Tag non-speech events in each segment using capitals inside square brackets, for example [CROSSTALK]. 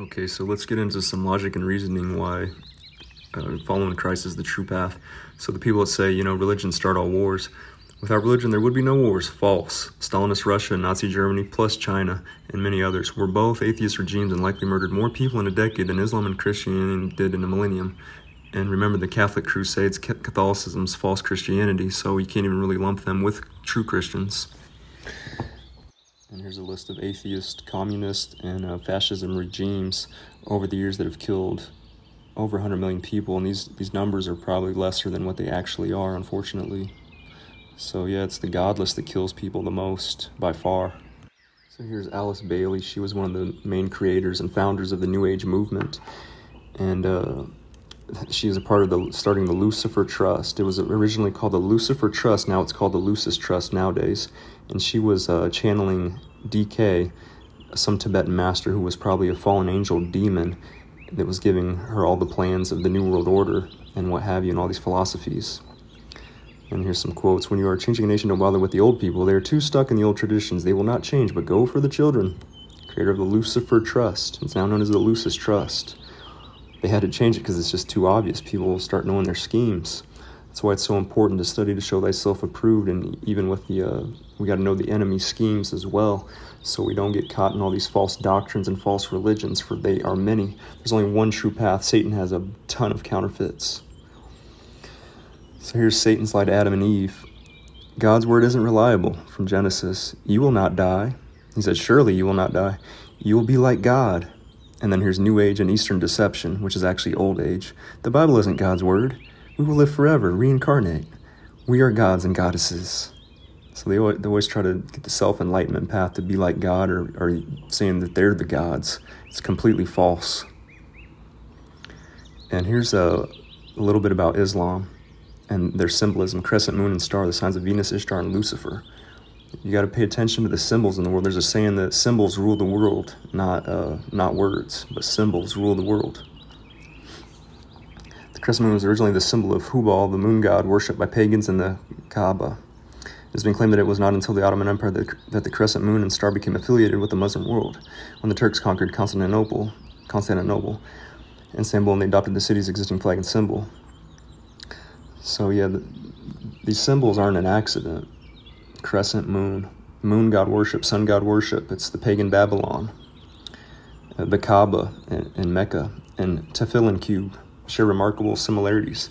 Okay, so let's get into some logic and reasoning why uh, following Christ is the true path. So the people that say, you know, religion start all wars. Without religion, there would be no wars. False. Stalinist Russia, Nazi Germany, plus China, and many others were both atheist regimes and likely murdered more people in a decade than Islam and Christianity did in a millennium. And remember, the Catholic Crusades, Catholicism's false Christianity, so you can't even really lump them with true Christians. And here's a list of atheist, communist, and uh, fascism regimes over the years that have killed over 100 million people, and these, these numbers are probably lesser than what they actually are, unfortunately. So yeah, it's the godless that kills people the most, by far. So here's Alice Bailey. She was one of the main creators and founders of the New Age movement. And uh, she is a part of the starting the Lucifer Trust. It was originally called the Lucifer Trust. Now it's called the Lucis Trust nowadays. And she was uh, channeling DK, some Tibetan master who was probably a fallen angel demon that was giving her all the plans of the New World Order and what have you, and all these philosophies. And here's some quotes. When you are changing a nation, don't bother with the old people. They are too stuck in the old traditions. They will not change, but go for the children. Creator of the Lucifer Trust. It's now known as the Lucis Trust they had to change it because it's just too obvious. People will start knowing their schemes. That's why it's so important to study to show thyself approved, and even with the, uh, we got to know the enemy's schemes as well, so we don't get caught in all these false doctrines and false religions, for they are many. There's only one true path. Satan has a ton of counterfeits. So here's Satan's lie to Adam and Eve. God's word isn't reliable from Genesis. You will not die. He said, Surely you will not die. You will be like God. And then here's New Age and Eastern deception, which is actually Old Age. The Bible isn't God's word. We will live forever, reincarnate. We are gods and goddesses. So they always, they always try to get the self enlightenment path to be like God or, or saying that they're the gods. It's completely false. And here's a, a little bit about Islam and their symbolism crescent moon and star, the signs of Venus, Ishtar, and Lucifer you got to pay attention to the symbols in the world. There's a saying that symbols rule the world, not uh, not words, but symbols rule the world. Crescent moon was originally the symbol of Hubal, the moon god worshipped by pagans in the Kaaba. It has been claimed that it was not until the Ottoman Empire that, that the crescent moon and star became affiliated with the Muslim world. When the Turks conquered Constantinople, Constantinople, and Istanbul, and they adopted the city's existing flag and symbol. So yeah, the, these symbols aren't an accident crescent moon, moon god worship, sun god worship. It's the pagan Babylon, uh, the Kaaba in, in, Mecca, and Tefillin cube share remarkable similarities.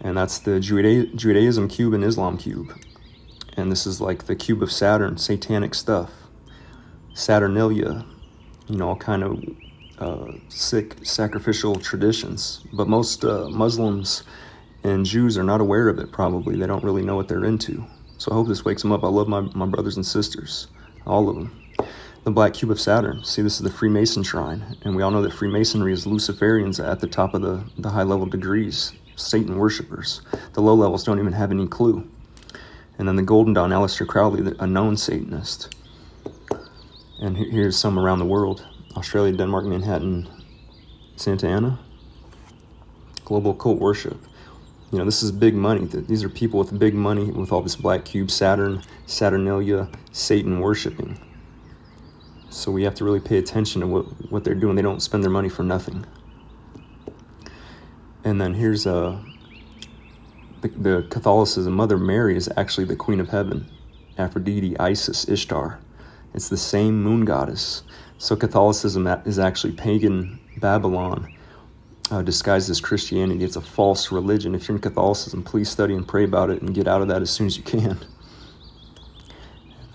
And that's the Judea- Judaism cube and Islam cube. And this is like the cube of Saturn, satanic stuff. Saturnalia, you know, all kind of uh, sick sacrificial traditions. But most uh, Muslims and Jews are not aware of it, probably. They don't really know what they're into. So I hope this wakes them up. I love my, my brothers and sisters, all of them. The Black Cube of Saturn. See, this is the Freemason shrine. And we all know that Freemasonry is Luciferians at the top of the, the high level degrees, Satan worshippers. The low levels don't even have any clue. And then the Golden Dawn, Aleister Crowley, a known Satanist. And here's some around the world Australia, Denmark, Manhattan, Santa Ana. Global cult worship. You know, this is big money. These are people with big money with all this black cube, Saturn, Saturnalia, Satan worshiping. So we have to really pay attention to what, what they're doing. They don't spend their money for nothing. And then here's uh, the, the Catholicism. Mother Mary is actually the Queen of Heaven. Aphrodite, Isis, Ishtar. It's the same moon goddess. So Catholicism is actually pagan Babylon uh, disguised as Christianity. It's a false religion. If you're in Catholicism, please study and pray about it and get out of that as soon as you can. [LAUGHS]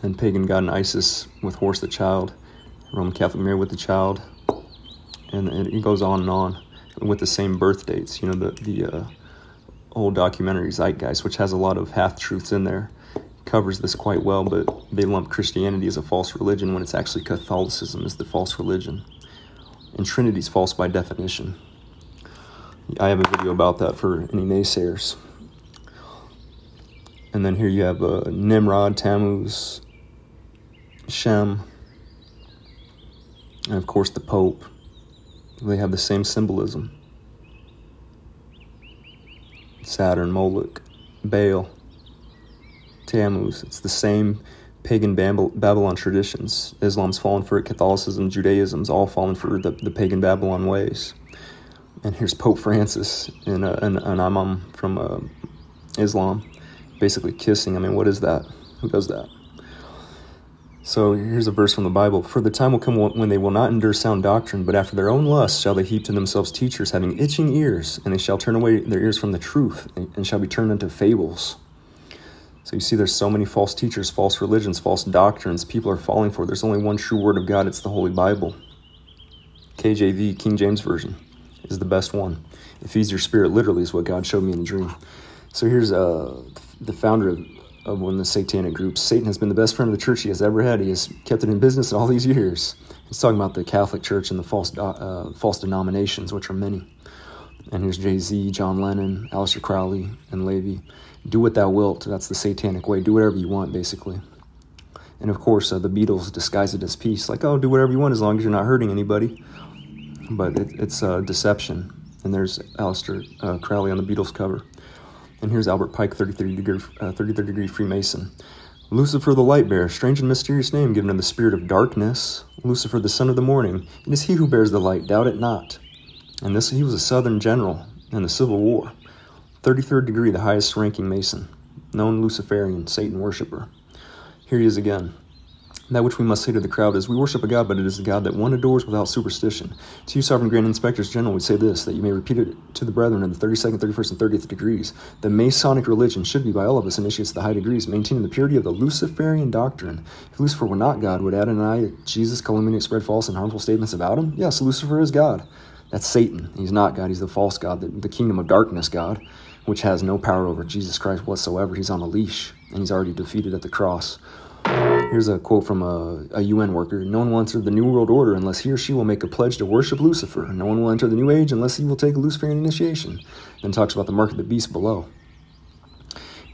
And pagan god and Isis with Horus the child, Roman Catholic Mary with the child, and it goes on and on with the same birth dates. You know, the, the uh, old documentary Zeitgeist, which has a lot of half truths in there, covers this quite well, but they lump Christianity as a false religion when it's actually Catholicism is the false religion. And Trinity's false by definition. I have a video about that for any naysayers. And then here you have uh, Nimrod, Tammuz, Shem, and of course the Pope. They have the same symbolism. Saturn, Moloch, Baal, Tammuz. It's the same pagan Babylon traditions. Islam's fallen for it, Catholicism, Judaism's all fallen for the, the pagan Babylon ways. And here's Pope Francis and, uh, an imam from uh, Islam basically kissing. I mean, what is that? Who does that? So here's a verse from the Bible. For the time will come when they will not endure sound doctrine, but after their own lusts shall they heap to themselves teachers having itching ears, and they shall turn away their ears from the truth, and shall be turned into fables. So you see, there's so many false teachers, false religions, false doctrines people are falling for. There's only one true word of God, it's the Holy Bible. KJV, King James Version, is the best one. It feeds your spirit, literally, is what God showed me in a dream. So here's uh, the founder of of one of the satanic groups. Satan has been the best friend of the church he has ever had. He has kept it in business all these years. He's talking about the Catholic Church and the false uh, false denominations, which are many. And here's Jay Z, John Lennon, Aleister Crowley, and LaVey. Do what thou wilt. That's the satanic way. Do whatever you want, basically. And of course, uh, the Beatles disguise it as peace, like, oh, do whatever you want as long as you're not hurting anybody. But it, it's uh, deception. And there's Aleister uh, Crowley on the Beatles cover. And here's Albert Pike, 33 degree, uh, 33 degree Freemason. Lucifer the light bearer, strange and mysterious name given to the spirit of darkness. Lucifer the son of the morning. It is he who bears the light, doubt it not. And this he was a southern general in the Civil War. 33rd degree, the highest ranking Mason. Known Luciferian, Satan worshipper. Here he is again. That which we must say to the crowd is, We worship a God, but it is the God that one adores without superstition. To you, Sovereign Grand Inspectors General, we say this, that you may repeat it to the brethren in the 32nd, 31st, and 30th degrees. The Masonic religion should be by all of us initiates the high degrees, maintaining the purity of the Luciferian doctrine. If Lucifer were not God, would Adonai, Jesus, calumniate, spread false and harmful statements about him? Yes, Lucifer is God. That's Satan. He's not God. He's the false God, the, the kingdom of darkness God, which has no power over Jesus Christ whatsoever. He's on a leash, and he's already defeated at the cross. Here's a quote from a, a, UN worker No one will enter the New World Order unless he or she will make a pledge to worship Lucifer. No one will enter the New Age unless he will take a Luciferian initiation. Then talks about the mark of the beast below.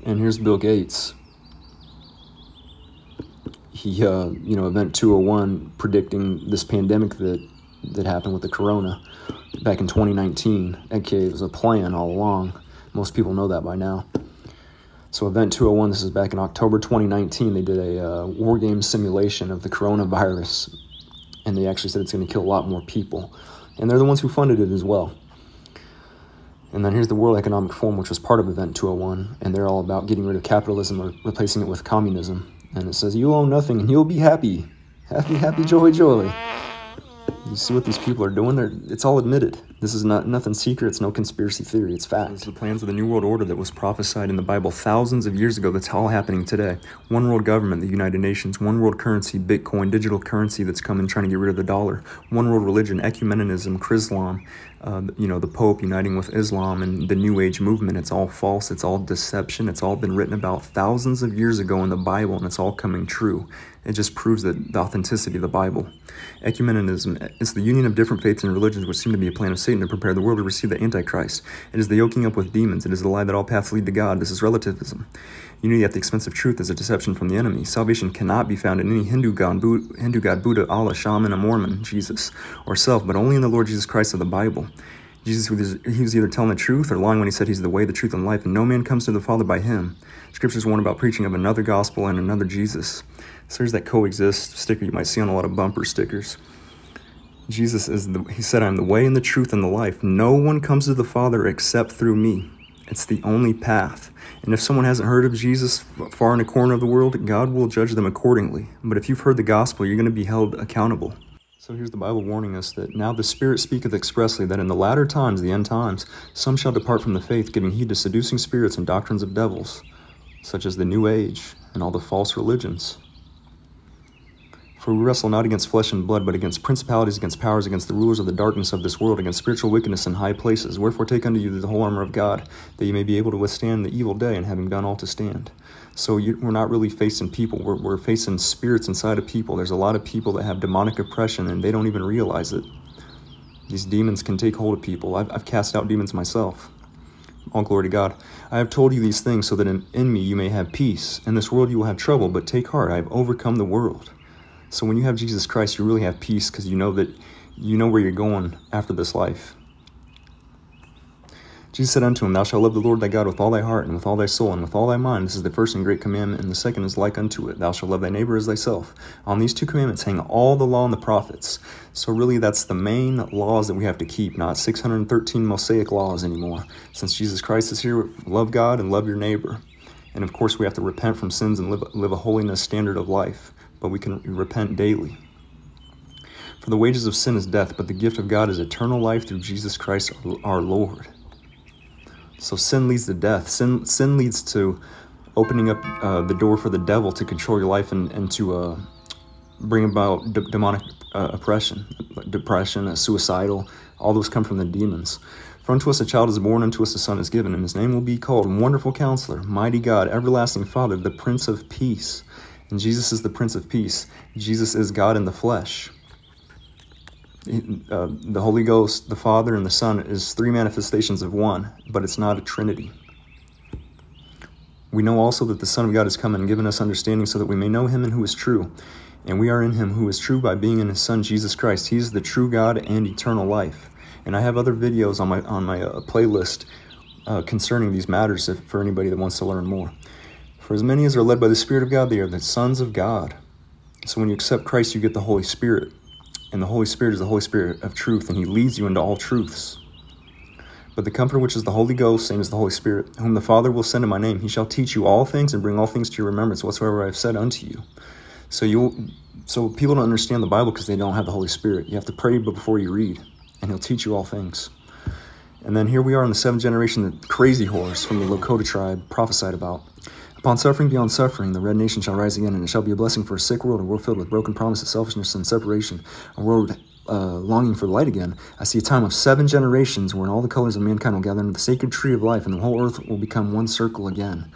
And here's Bill Gates. He, uh, you know, Event 201 predicting this pandemic that, that happened with the corona back in 2019. Okay, it was a plan all along. Most people know that by now. So, Event 201, this is back in October 2019, they did a uh, war game simulation of the coronavirus, and they actually said it's going to kill a lot more people. And they're the ones who funded it as well. And then here's the World Economic Forum, which was part of Event 201, and they're all about getting rid of capitalism or replacing it with communism. And it says, You own nothing and you'll be happy. Happy, happy, joy, joy. You see what these people are doing? They're, it's all admitted. This is not nothing secret. It's no conspiracy theory. It's fact. It's the plans of the New World Order that was prophesied in the Bible thousands of years ago. That's all happening today. One world government, the United Nations. One world currency, Bitcoin, digital currency that's coming trying to get rid of the dollar. One world religion, ecumenism, Chrislam. Uh, you know, the Pope uniting with Islam and the New Age movement. It's all false. It's all deception. It's all been written about thousands of years ago in the Bible, and it's all coming true. It just proves that the authenticity of the Bible. Ecumenism is the union of different faiths and religions which seem to be a plan of Satan to prepare the world to receive the Antichrist. It is the yoking up with demons. It is the lie that all paths lead to God. This is relativism. Unity at the expense of truth is a deception from the enemy. Salvation cannot be found in any Hindu god, Hindu god Buddha, Allah, Shaman, a Mormon, Jesus, or self, but only in the Lord Jesus Christ of the Bible. Jesus he was either telling the truth or lying when he said he's the way, the truth, and life, and no man comes to the Father by him. Scriptures warn about preaching of another gospel and another Jesus. So there's that coexist sticker you might see on a lot of bumper stickers. Jesus is the, he said, I'm the way and the truth and the life. No one comes to the Father except through me. It's the only path. And if someone hasn't heard of Jesus far in a corner of the world, God will judge them accordingly. But if you've heard the gospel, you're going to be held accountable. So here's the Bible warning us that now the Spirit speaketh expressly that in the latter times, the end times, some shall depart from the faith, giving heed to seducing spirits and doctrines of devils, such as the New Age and all the false religions for we wrestle not against flesh and blood, but against principalities, against powers, against the rulers of the darkness of this world, against spiritual wickedness in high places. Wherefore take unto you the whole armor of God, that you may be able to withstand the evil day, and having done all to stand. So you, we're not really facing people, we're, we're facing spirits inside of people. There's a lot of people that have demonic oppression, and they don't even realize it. These demons can take hold of people. I've, I've cast out demons myself. All glory to God. I have told you these things so that in, in me you may have peace. In this world you will have trouble, but take heart, I have overcome the world. So when you have Jesus Christ, you really have peace because you know that you know where you're going after this life. Jesus said unto him, Thou shalt love the Lord thy God with all thy heart, and with all thy soul, and with all thy mind. This is the first and great commandment, and the second is like unto it. Thou shalt love thy neighbor as thyself. On these two commandments hang all the law and the prophets. So, really, that's the main laws that we have to keep, not 613 Mosaic laws anymore. Since Jesus Christ is here, love God and love your neighbor. And of course, we have to repent from sins and live, live a holiness standard of life, but we can repent daily. For the wages of sin is death, but the gift of God is eternal life through Jesus Christ our Lord. So sin leads to death. Sin, sin leads to opening up uh, the door for the devil to control your life and, and to uh, bring about demonic uh, oppression, depression, uh, suicidal. All those come from the demons. For unto us a child is born, unto us a son is given, and his name will be called Wonderful Counselor, Mighty God, Everlasting Father, the Prince of Peace. And Jesus is the Prince of Peace. Jesus is God in the flesh uh, the Holy Ghost, the Father, and the Son is three manifestations of one, but it's not a Trinity. We know also that the Son of God has come and given us understanding so that we may know him and who is true. And we are in him who is true by being in his Son, Jesus Christ. He is the true God and eternal life. And I have other videos on my, on my uh, playlist uh, concerning these matters if, for anybody that wants to learn more. For as many as are led by the Spirit of God, they are the sons of God. So when you accept Christ, you get the Holy Spirit. And the Holy Spirit is the Holy Spirit of truth, and he leads you into all truths. But the Comforter, which is the Holy Ghost, same as the Holy Spirit, whom the Father will send in my name, he shall teach you all things and bring all things to your remembrance whatsoever I have said unto you. So you, so people don't understand the Bible because they don't have the Holy Spirit. You have to pray before you read, and he'll teach you all things. And then here we are in the seventh generation, the Crazy Horse from the Lakota tribe prophesied about. Upon suffering beyond suffering, the red nation shall rise again, and it shall be a blessing for a sick world, a world filled with broken promises, selfishness, and separation, a world uh, longing for light again. I see a time of seven generations wherein all the colors of mankind will gather under the sacred tree of life, and the whole earth will become one circle again.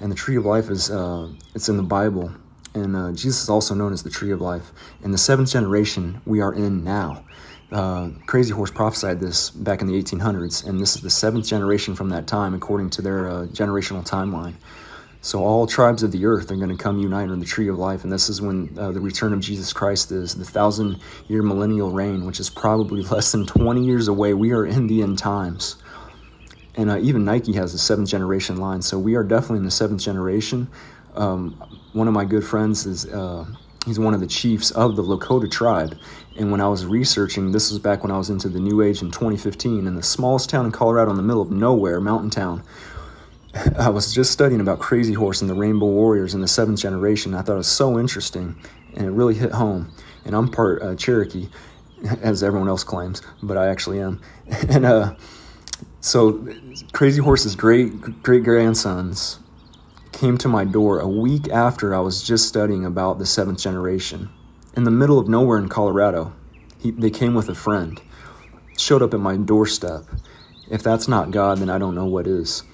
And the tree of life is uh, it's in the Bible, and uh, Jesus is also known as the tree of life. In the seventh generation we are in now. Uh, Crazy Horse prophesied this back in the 1800s, and this is the seventh generation from that time, according to their uh, generational timeline. So all tribes of the earth are going to come unite in the tree of life, and this is when uh, the return of Jesus Christ is the thousand-year millennial reign, which is probably [LAUGHS] less than 20 years away. We are in the end times, and uh, even Nike has a seventh generation line, so we are definitely in the seventh generation. Um, one of my good friends is uh, he's one of the chiefs of the Lakota tribe, and when I was researching, this was back when I was into the New Age in 2015, in the smallest town in Colorado, in the middle of nowhere, mountain town. [LAUGHS] I was just studying about Crazy Horse and the Rainbow Warriors in the seventh generation. I thought it was so interesting, and it really hit home. And I'm part uh, Cherokee, [LAUGHS] as everyone else claims, but I actually am. [LAUGHS] And uh, so, Crazy Horse's great great grandsons came to my door a week after I was just studying about the seventh generation in the middle of nowhere in Colorado. He, they came with a friend, showed up at my doorstep. If that's not God, then I don't know what is.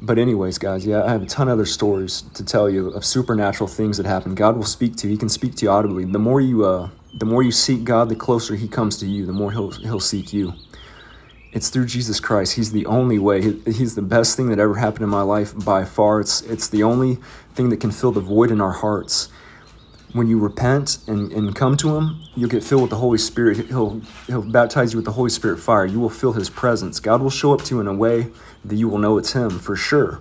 But anyways, guys, yeah, I have a ton of other stories to tell you of supernatural things that happen. God will speak to you. He can speak to you audibly. The more you, uh, the more you seek God, the closer He comes to you. The more He'll He'll seek you. It's through Jesus Christ. He's the only way. He's the best thing that ever happened in my life by far. It's it's the only thing that can fill the void in our hearts when you repent and, and come to him, you'll get filled with the Holy Spirit. He'll, he'll baptize you with the Holy Spirit fire. You will feel his presence. God will show up to you in a way that you will know it's him for sure.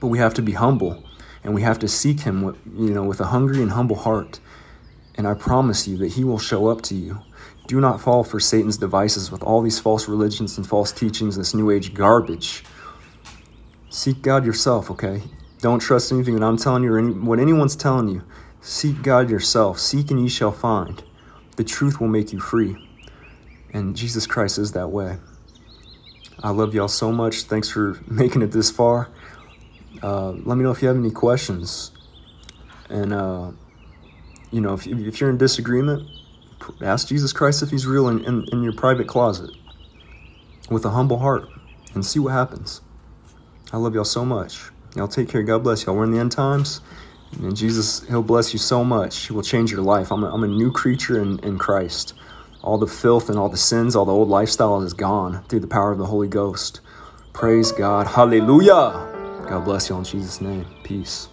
But we have to be humble and we have to seek him with, you know, with a hungry and humble heart. And I promise you that he will show up to you. Do not fall for Satan's devices with all these false religions and false teachings, this new age garbage. Seek God yourself, okay? Don't trust anything that I'm telling you or any, what anyone's telling you. Seek God yourself. Seek and ye shall find. The truth will make you free. And Jesus Christ is that way. I love y'all so much. Thanks for [LAUGHS] making it this far. Uh, let me know if you have any questions. And, uh, you know, if, if you're in disagreement, ask Jesus Christ if he's real in, in, in your private closet with a humble heart and see what happens. I love y'all so much. Y'all take care. God bless y'all. We're in the end times. And Jesus, He'll bless you so much. He will change your life. I'm a, I'm a new creature in, in Christ. All the filth and all the sins, all the old lifestyle is gone through the power of the Holy Ghost. Praise God. Hallelujah. God bless y'all in Jesus' name. Peace.